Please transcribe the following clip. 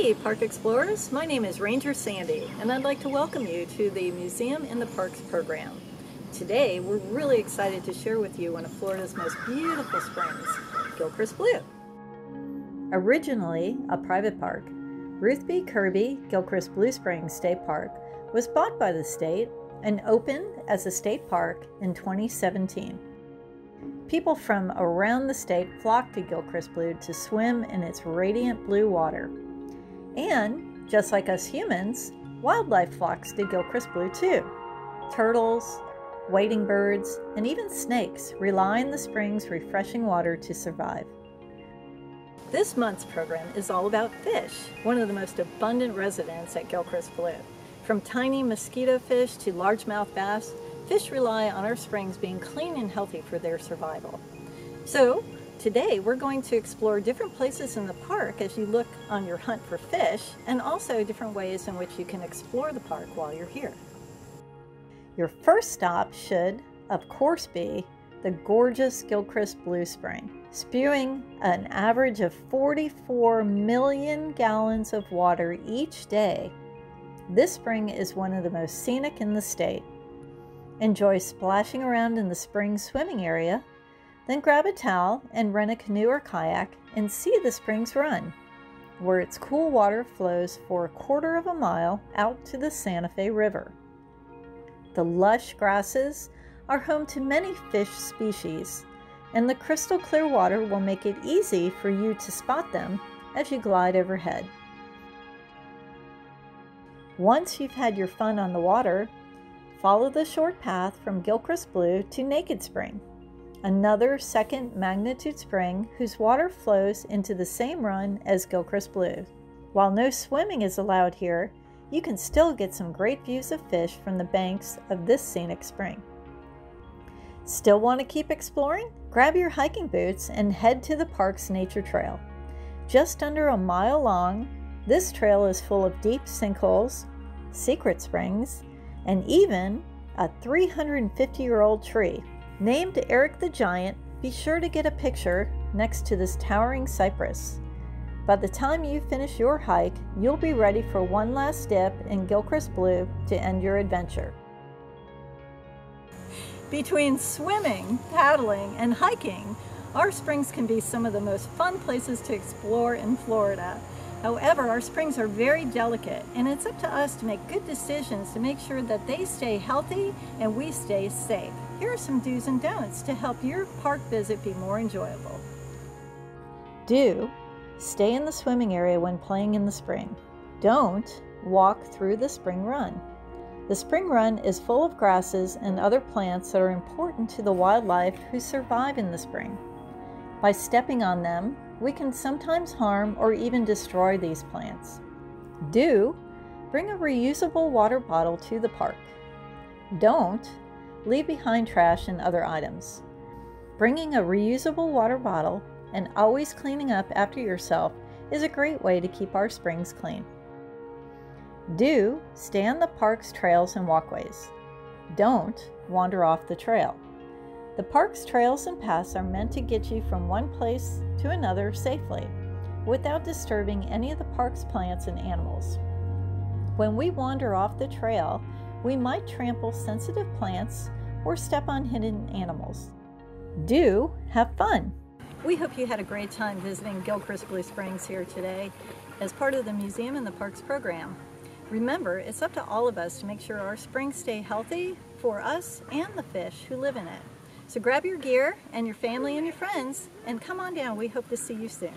Hey Park Explorers, my name is Ranger Sandi and I'd like to welcome you to the Museum in the Parks program. Today we're really excited to share with you one of Florida's most beautiful springs, Gilchrist Blue. Originally a private park, Ruth B. Kirby Gilchrist Blue Springs State Park was bought by the state and opened as a state park in 2017. People from around the state flock to Gilchrist Blue to swim in its radiant blue water. And, just like us humans, wildlife flocks to Gilchrist Blue too. Turtles, wading birds, and even snakes rely on the spring's refreshing water to survive. This month's program is all about fish, one of the most abundant residents at Gilchrist Blue. From tiny mosquito fish to largemouth bass, fish rely on our springs being clean and healthy for their survival. So today we're going to explore different places in the park as you look on your hunt for fish and also different ways in which you can explore the park while you're here. Your first stop should, of course, be the gorgeous Gilchrist Blue Spring, spewing an average of 44 million gallons of water each day. This spring is one of the most scenic in the state Enjoy splashing around in the spring swimming area, then grab a towel and rent a canoe or kayak and see the springs run, where its cool water flows for a quarter of a mile out to the Santa Fe River. The lush grasses are home to many fish species, and the crystal clear water will make it easy for you to spot them as you glide overhead. Once you've had your fun on the water, Follow the short path from Gilchrist Blue to Naked Spring, another second magnitude spring whose water flows into the same run as Gilchrist Blue. While no swimming is allowed here, you can still get some great views of fish from the banks of this scenic spring. Still want to keep exploring? Grab your hiking boots and head to the park's nature trail. Just under a mile long, this trail is full of deep sinkholes, secret springs, and even a 350 year old tree. Named Eric the Giant, be sure to get a picture next to this towering cypress. By the time you finish your hike, you'll be ready for one last dip in Gilchrist Blue to end your adventure. Between swimming, paddling, and hiking, our springs can be some of the most fun places to explore in Florida. However, our springs are very delicate and it's up to us to make good decisions to make sure that they stay healthy and we stay safe. Here are some do's and don'ts to help your park visit be more enjoyable. Do stay in the swimming area when playing in the spring. Don't walk through the spring run. The spring run is full of grasses and other plants that are important to the wildlife who survive in the spring. By stepping on them, we can sometimes harm or even destroy these plants. Do bring a reusable water bottle to the park. Don't leave behind trash and other items. Bringing a reusable water bottle and always cleaning up after yourself is a great way to keep our springs clean. Do stay on the park's trails and walkways. Don't wander off the trail. The park's trails and paths are meant to get you from one place to another safely without disturbing any of the park's plants and animals. When we wander off the trail, we might trample sensitive plants or step on hidden animals. Do have fun! We hope you had a great time visiting Gilchrist Blue Springs here today as part of the Museum and the Parks program. Remember, it's up to all of us to make sure our springs stay healthy for us and the fish who live in it. So grab your gear and your family and your friends and come on down. We hope to see you soon.